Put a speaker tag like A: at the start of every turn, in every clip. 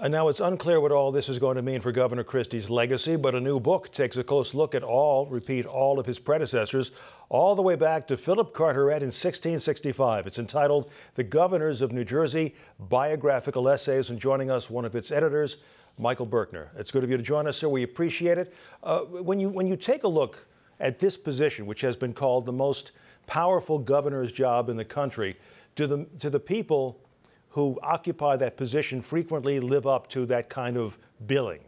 A: And now it's unclear what all this is going to mean for Governor Christie's legacy, but a new book takes a close look at all, repeat, all of his predecessors, all the way back to Philip Carteret in 1665. It's entitled The Governors of New Jersey Biographical Essays, and joining us, one of its editors, Michael Birkner. It's good of you to join us, sir. We appreciate it. Uh, when, you, when you take a look at this position, which has been called the most powerful governor's job in the country, do the, do the people who occupy that position frequently live up to that kind of billing?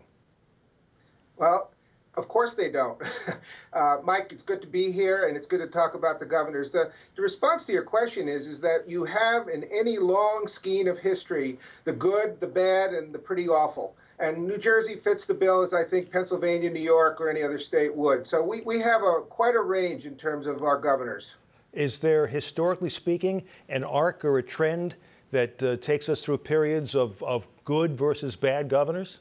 B: Well, of course they don't. uh, Mike, it's good to be here, and it's good to talk about the governors. The, the response to your question is, is that you have in any long skein of history the good, the bad, and the pretty awful. And New Jersey fits the bill as I think Pennsylvania, New York, or any other state would. So we, we have a quite a range in terms of our governors.
A: Is there, historically speaking, an arc or a trend that uh, takes us through periods of, of good versus bad governors?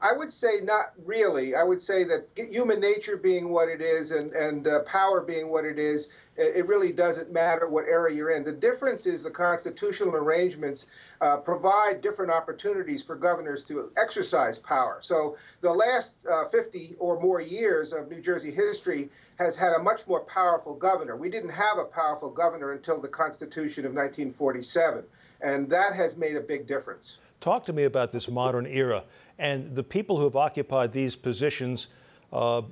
B: I would say not really. I would say that human nature being what it is and, and uh, power being what it is, it really doesn't matter what era you're in. The difference is the constitutional arrangements uh, provide different opportunities for governors to exercise power. So the last uh, 50 or more years of New Jersey history has had a much more powerful governor. We didn't have a powerful governor until the Constitution of 1947, and that has made a big difference.
A: Talk to me about this modern era and the people who have occupied these positions. Uh,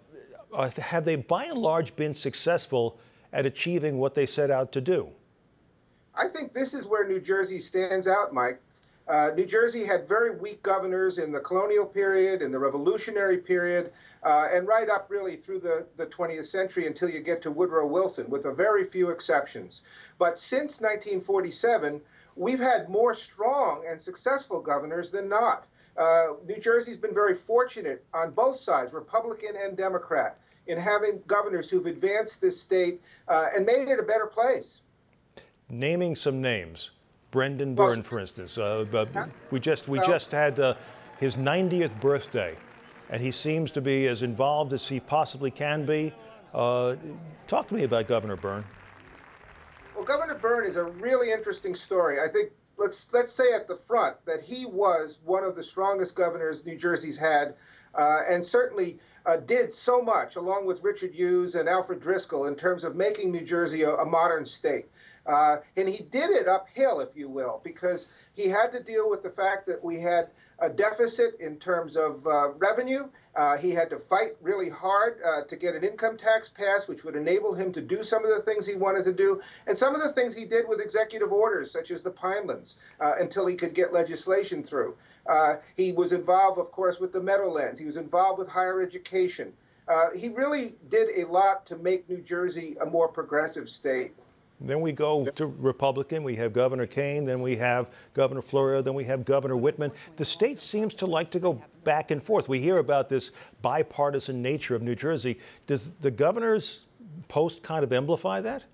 A: have they by and large been successful at achieving what they set out to do?
B: I think this is where New Jersey stands out, Mike. Uh, New Jersey had very weak governors in the colonial period, in the revolutionary period, uh, and right up really through the, the 20th century until you get to Woodrow Wilson, with a very few exceptions. But since 1947, we've had more strong and successful governors than not. Uh, New Jersey's been very fortunate on both sides, Republican and Democrat, in having governors who've advanced this state uh, and made it a better place.
A: Naming some names, Brendan Byrne, for instance. Uh, we just we well, just had uh, his 90th birthday, and he seems to be as involved as he possibly can be. Uh, talk to me about Governor Byrne.
B: Governor Byrne is a really interesting story. I think let's let's say at the front that he was one of the strongest governors New Jersey's had, uh, and certainly uh, did so much, along with Richard Hughes and Alfred Driscoll, in terms of making New Jersey a, a modern state. Uh, and he did it uphill, if you will, because he had to deal with the fact that we had a deficit in terms of uh, revenue. Uh, he had to fight really hard uh, to get an income tax passed, which would enable him to do some of the things he wanted to do, and some of the things he did with executive orders, such as the Pinelands, uh, until he could get legislation through. Uh, he was involved, of course, with the Meadowlands. He was involved with higher education. Uh, he really did a lot to make New Jersey a more progressive state.
A: Then we go to Republican. We have Governor Kean. Then we have Governor Florio. Then we have Governor Whitman. The state seems to like to go back and forth. We hear about this bipartisan nature of New Jersey. Does the governor's post kind of amplify that?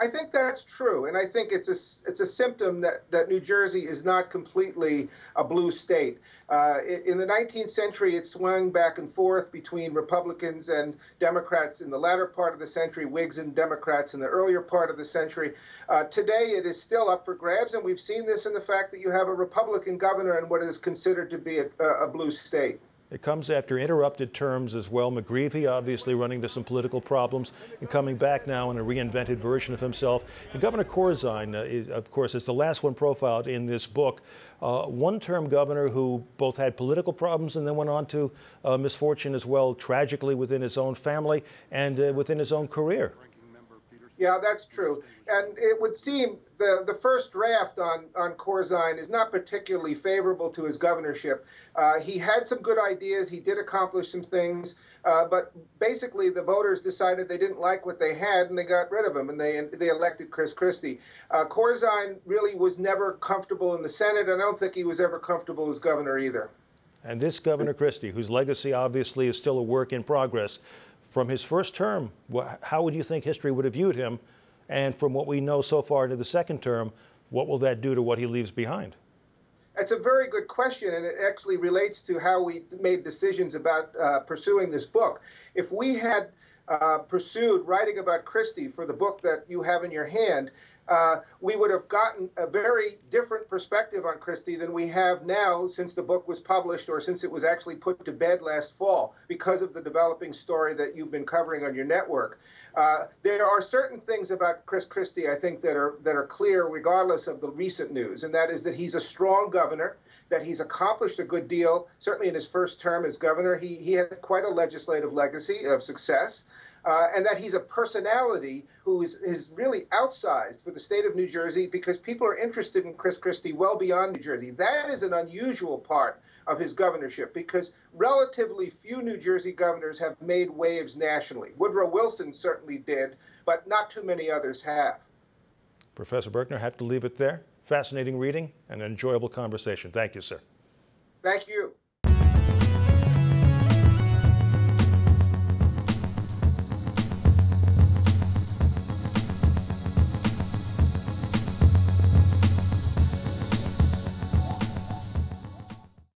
B: I think that's true, and I think it's a it's a symptom that that New Jersey is not completely a blue state. Uh, in the 19th century, it swung back and forth between Republicans and Democrats in the latter part of the century, Whigs and Democrats in the earlier part of the century. Uh, today, it is still up for grabs, and we've seen this in the fact that you have a Republican governor in what is considered to be a, a blue state.
A: It comes after interrupted terms as well. McGreevey obviously running into some political problems and coming back now in a reinvented version of himself. And Governor Corzine, uh, is, of course, is the last one profiled in this book. Uh, one-term governor who both had political problems and then went on to uh, misfortune as well, tragically within his own family and uh, within his own career.
B: Yeah, that's true. And it would seem the, the first draft on, on Corzine is not particularly favorable to his governorship. Uh, he had some good ideas, he did accomplish some things, uh, but basically the voters decided they didn't like what they had and they got rid of him and they, they elected Chris Christie. Uh, Corzine really was never comfortable in the Senate. I don't think he was ever comfortable as governor either.
A: And this Governor Christie, whose legacy obviously is still a work in progress, from his first term, how would you think history would have viewed him? And from what we know so far into the second term, what will that do to what he leaves behind?
B: That's a very good question, and it actually relates to how we made decisions about uh, pursuing this book. If we had uh, pursued writing about Christie for the book that you have in your hand, uh, we would have gotten a very different perspective on Christie than we have now since the book was published or since it was actually put to bed last fall because of the developing story that you've been covering on your network. Uh, there are certain things about Chris Christie, I think, that are that are clear regardless of the recent news, and that is that he's a strong governor that he's accomplished a good deal. Certainly in his first term as governor, he, he had quite a legislative legacy of success. Uh, and that he's a personality who is, is really outsized for the state of New Jersey because people are interested in Chris Christie well beyond New Jersey. That is an unusual part of his governorship because relatively few New Jersey governors have made waves nationally. Woodrow Wilson certainly did, but not too many others have.
A: Professor Birkner, have to leave it there. Fascinating reading and an enjoyable conversation. Thank you, sir.
B: Thank you.